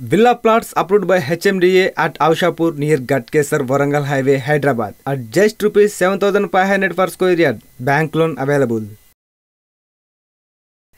Villa plots approved by HMDA at Aushapur near Gatkesar Warangal Highway, Hyderabad at just rupees 7500 per square yard. Bank loan available.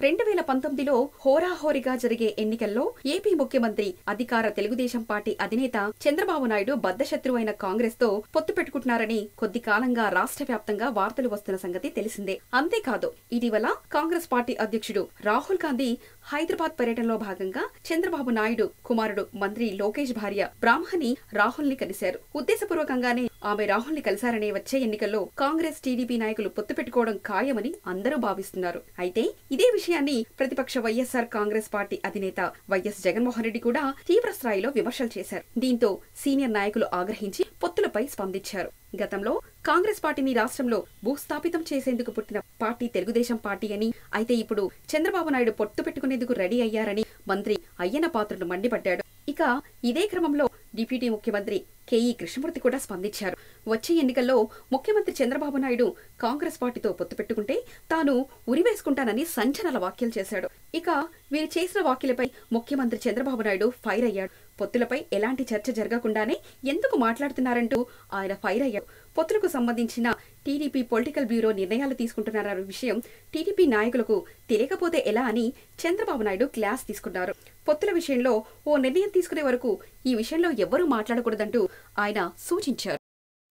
రెండు వేల పంతొమ్మిదిలో హోరాహోరీగా జరిగే ఎన్నికల్లో AP ముఖ్యమంత్రి అధికార తెలుగుదేశం పార్టీ అధినేత చంద్రబాబు నాయుడు బద్దశత్రువైన కాంగ్రెస్తో పొత్తు పెట్టుకుంటున్నారని కొద్ది కాలంగా రాష్ట్ర వ్యాప్తంగా వార్తలు వస్తున్న సంగతి తెలిసిందే. అంతేకాదు ఇటీవల కాంగ్రెస్ పార్టీ అధ్యక్షుడు రాహుల్ గాంధీ హైదరాబాద్ పర్యటనలో భాగంగా చంద్రబాబు నాయుడు కుమారుడు మంత్రి లోకేష్ భార్య బ్రాహ్మణి రాహుల్ని కలిశారు. ఉద్దేశపూర్వకంగానే ఆమె రాహుల్ని కలిశారనే వచ్చే ఎన్నికల్లో కాంగ్రెస్ టీడీపీ నాయకులు పొత్తు పెట్టుకోవడం ఖాయమని అందరూ భావిస్తున్నారు. అయితే ఇదే విషయాన్ని ప్రతిపక్ష వైఎస్ఆర్ కాంగ్రెస్ పార్టీ అధినేత వైఎస్ జగన్మోహన్ రెడ్డి కూడా తీవ్ర స్థాయిలో విమర్శలు చేశారు. దీంతో సీనియర్ నాయకులు ఆగ్రహించి పొత్తులపై స్పందించారు. గతంలో కాంగ్రెస్ పార్టీని రాష్ట్రంలో భూస్థాపితం చేసేందుకు పుట్టిన పార్టీ తెలుగుదేశం పార్టీ అని అయితే ఇప్పుడు చంద్రబాబు నాయుడు పొత్తు పెట్టుకునేందుకు రెడీ అయ్యారని మంత్రి అయ్యన పాత్రుడు మండిపడ్డాడు. ఇక ఇదే క్రమంలో డిప్యూటీ ముఖ్యమంత్రి కేఈ కృష్ణమూర్తి కూడా స్పందించారు. వచ్చే ఎన్నికల్లో ముఖ్యమంత్రి చంద్రబాబు నాయుడు కాంగ్రెస్ పార్టీతో పొత్తు పెట్టుకుంటే తాను ఉరివేసుకుంటానని సంచలన వ్యాఖ్యలు చేశాడు. ఇక వీరు చేసిన వ్యాఖ్యలపై ముఖ్యమంత్రి చంద్రబాబు నాయుడు ఫైర్ అయ్యాడు. పొత్తులపై ఎలాంటి చర్చ జరగకుండానే ఎందుకు మాట్లాడుతున్నారంటూ ఆయన ఫైర్ అయ్యారు. పొత్తులకు సంబంధించిన టీడీపీ పొలిటికల్ బ్యూరో నిర్ణయాలు తీసుకుంటున్నారన్న విషయం టీడీపీ నాయకులకు తెలియకపోతే ఎలా అని చంద్రబాబు నాయుడు క్లాస్ తీసుకున్నారు. పొత్తుల విషయంలో ఓ నిర్ణయం తీసుకునే వరకు ఈ విషయంలో ఎవ్వరూ మాట్లాడకూడదంటూ ఆయన సూచించారు.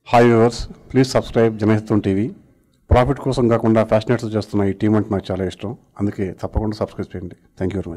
Hi please subscribe Janahitam TV profit కోసం కాకుండా ఫ్యాషనేట్స్ చేస్తున్న ఈ టీం అంటే నాకు చాలా ఇష్టం. అందుకే తప్పకుండా సబ్స్క్రైబ్ చేయండి. Thank you very much